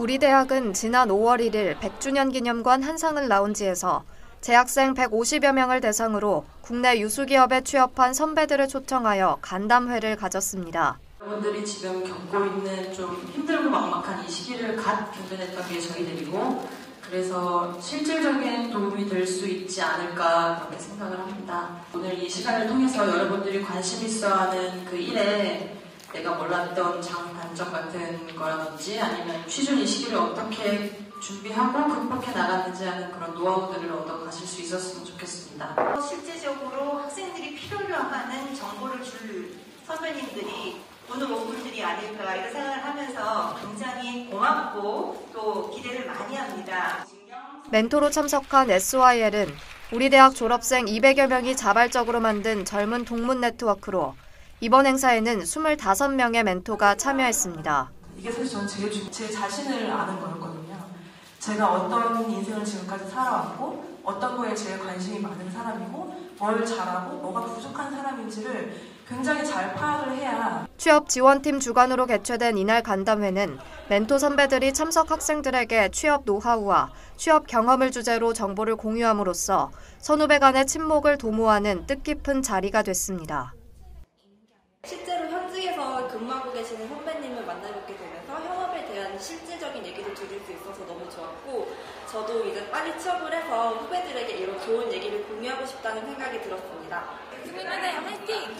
우리 대학은 지난 5월 1일 100주년 기념관 한상을 라운지에서 재학생 150여 명을 대상으로 국내 유수기업에 취업한 선배들을 초청하여 간담회를 가졌습니다. 여러분들이 지금 겪고 있는 좀 힘들고 막막한 이 시기를 갓 견뎌냈던 게 저희들이고 그래서 실질적인 도움이 될 수 있지 않을까 그렇게 생각을 합니다. 오늘 이 시간을 통해서 여러분들이 관심 있어하는 그 일에 내가 몰랐던 장단점 같은 거라든지 아니면 취준 이 시기를 어떻게 준비하고 극복해 나갔는지 하는 그런 노하우들을 얻어 가실 수 있었으면 좋겠습니다. 실제적으로 학생들이 필요로 하는 정보를 줄 선배님들이 오늘 오분들이 아닐까 이런 생각을 하면서 굉장히 고맙고 또 기대를 많이 합니다. 멘토로 참석한 SYL은 우리 대학 졸업생 200여 명이 자발적으로 만든 젊은 동문 네트워크로 이번 행사에는 25명의 멘토가 참여했습니다. 이게 사실 저는 제일 중, 제 자신을 아는 거였거든요. 제가 어떤 인생을 지금까지 살아왔고 어떤 거에 제일 관심이 많은 사람이고 뭘 잘하고 뭐가 부족한 사람인지를 굉장히 잘 파악을 해야 취업 지원팀 주관으로 개최된 이날 간담회는 멘토 선배들이 참석 학생들에게 취업 노하우와 취업 경험을 주제로 정보를 공유함으로써 선후배 간의 친목을 도모하는 뜻깊은 자리가 됐습니다. 근무하고 계시는 선배님을 만나뵙게 되면서 현업에 대한 실질적인 얘기를 들을 수 있어서 너무 좋았고 저도 이제 빨리 취업을 해서 후배들에게 이런 좋은 얘기를 공유하고 싶다는 생각이 들었습니다. 수민이네 화이팅! 우승이들 화이팅!